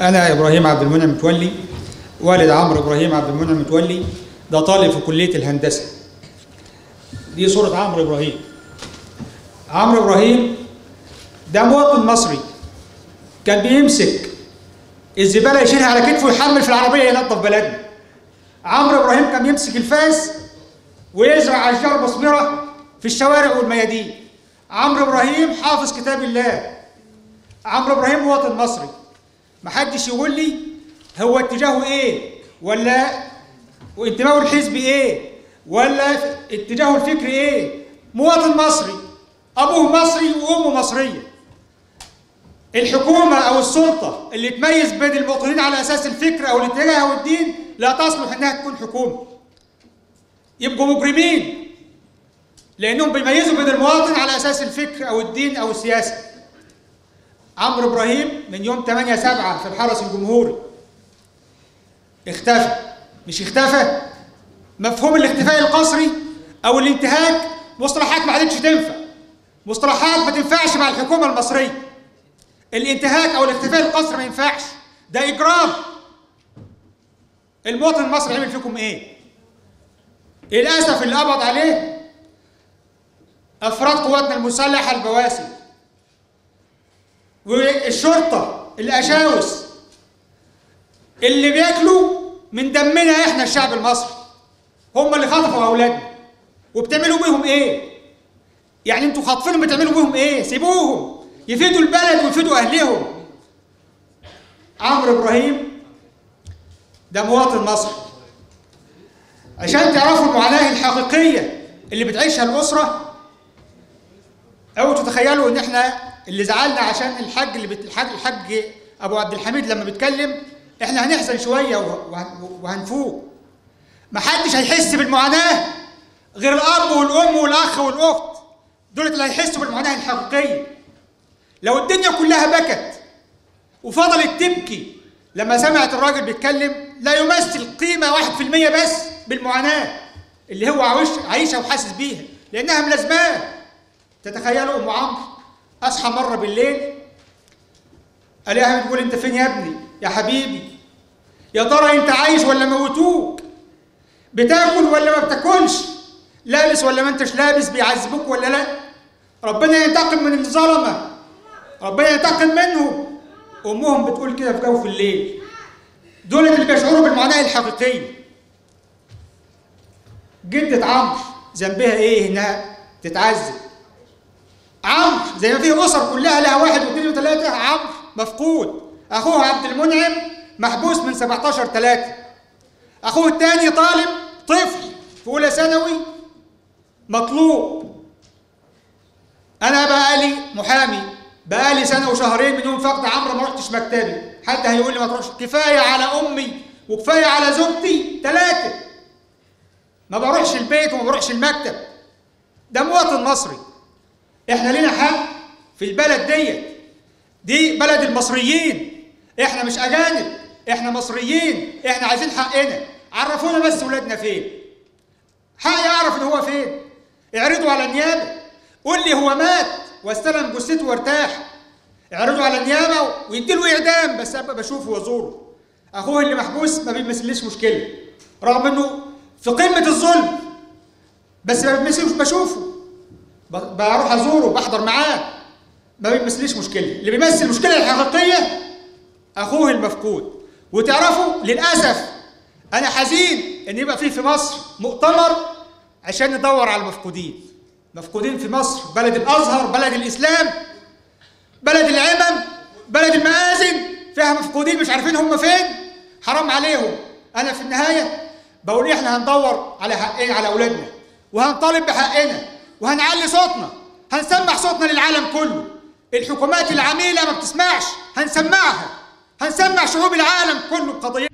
أنا إبراهيم عبد المنعم متولي والد عمرو إبراهيم عبد المنعم متولي ده طالب في كلية الهندسة. دي صورة عمرو إبراهيم. عمرو إبراهيم ده مواطن مصري كان بيمسك الزبالة يشيلها على كتفه ويحمل في العربية ينظف بلدنا. عمرو إبراهيم كان يمسك الفاس ويزرع أشجار مثمرة في الشوارع والميادين. عمرو إبراهيم حافظ كتاب الله. عمرو إبراهيم مواطن مصري. محدش يقول لي هو اتجاهه إيه ولا وانتمائه الحزبي إيه ولا اتجاهه الفكري إيه. مواطن مصري أبوه مصري وأمه مصرية. الحكومة أو السلطة اللي تميز بين المواطنين على أساس الفكر أو الاتجاه أو الدين لا تصلح إنها تكون حكومة. يبقوا مجرمين لأنهم بيميزوا بين المواطن على أساس الفكر أو الدين أو السياسة. عمرو إبراهيم من يوم 8 7 في الحرس الجمهوري. اختفى. مش اختفى؟ مفهوم الاختفاء القسري أو الانتهاك مصطلحات ما عادتش تنفع. مصطلحات ما تنفعش مع الحكومة المصرية. الانتهاك أو الاختفاء القسري ما ينفعش. ده إجرام. المواطن المصري عمل فيكم إيه؟ للأسف اللي قبض عليه أفراد قواتنا المسلحة البواسل والشرطة الأشاوس. اللي بياكلوا من دمنا إحنا الشعب المصري. هم اللي خطفوا أولادنا. وبتعملوا بيهم إيه؟ يعني أنتوا خاطفينهم بتعملوا بيهم إيه؟ سيبوهم. يفيدوا البلد ويفيدوا اهلهم عمرو إبراهيم ده مواطن مصري. عشان تعرفوا المعاناة الحقيقية اللي بتعيشها الأسرة أو تتخيلوا إن إحنا اللي زعلنا عشان الحاج اللي بت... الحاج الحاج أبو عبد الحميد لما بيتكلم إحنا هنحزن شوية وهن... وهنفوق. محدش هيحس بالمعاناة غير الأب والأم والأخ والأخت. دول اللي هيحسوا بالمعاناة الحقيقية. لو الدنيا كلها بكت وفضلت تبكي لما سمعت الراجل بيتكلم لا يمثل قيمة 1% بس بالمعاناة اللي هو عايش عايشها وحاسس بيها لأنها ملازماه. تتخيلوا أم عمرو؟ أصحى مرة بالليل الاقيها بتقول أنت فين يا ابني؟ يا حبيبي. يا ترى أنت عايش ولا موتوك؟ بتاكل ولا ما بتاكلش؟ لابس ولا ما أنتش لابس؟ بيعذبوك ولا لا؟ ربنا ينتقم من الظلمة. ربنا ينتقم منهم. أمهم بتقول كده في جوف الليل. دول اللي بيشعروا بالمعاناه الحقيقيه جدة عمرو ذنبها إيه انها تتعذب. عمرو زي ما في أسر كلها لها واحد واثنين وثلاثة عمرو مفقود. أخوه عبد المنعم محبوس من 17 3 أخوه الثاني طالب طفل في أولى ثانوي مطلوب. أنا بقالي محامي بقالي سنة وشهرين من يوم فقد عمرو ما رحتش مكتبي. حد هيقول لي ما تروحش؟ كفاية على أمي وكفاية على زوجتي ثلاثة ما بروحش البيت وما بروحش المكتب. ده مواطن مصري. إحنا لينا حق في البلد ديت. دي بلد المصريين. إحنا مش أجانب إحنا مصريين. إحنا عايزين حقنا. عرفونا بس ولادنا فين. حقي اعرف إن هو فين. اعرضوا على النيابة. قول لي هو مات واستلم جثته وارتاح. اعرضوا على النيابة ويديله إعدام بس أبقى بشوفه وأزوره. أخوه اللي محبوس ما بيمثليش مشكلة رغم إنه في قمة الظلم بس ما بيمثلش بشوفه. بروح ازوره بحضر معاه. ما بيمثليش مشكلة. اللي بيمثل المشكلة الحقيقية أخوه المفقود. وتعرفوا للأسف أنا حزين إن يبقى فيه في مصر مؤتمر عشان ندور على المفقودين. مفقودين في مصر بلد الأزهر بلد الإسلام بلد العمم بلد المآذن فيها مفقودين مش عارفين هم فين. حرام عليهم. أنا في النهاية بقول إحنا هندور على حقنا على أولادنا. وهنطالب بحقنا. وهنعلي صوتنا. هنسمع صوتنا للعالم كله. الحكومات العميلة ما بتسمعش هنسمعها. هنسمع شعوب العالم كله بقضيه